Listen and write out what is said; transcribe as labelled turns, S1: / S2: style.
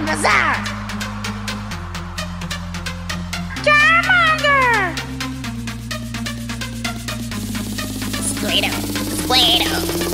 S1: Bazaar, Charmander! Squirtle! Squirtle!